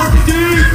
fucking dude!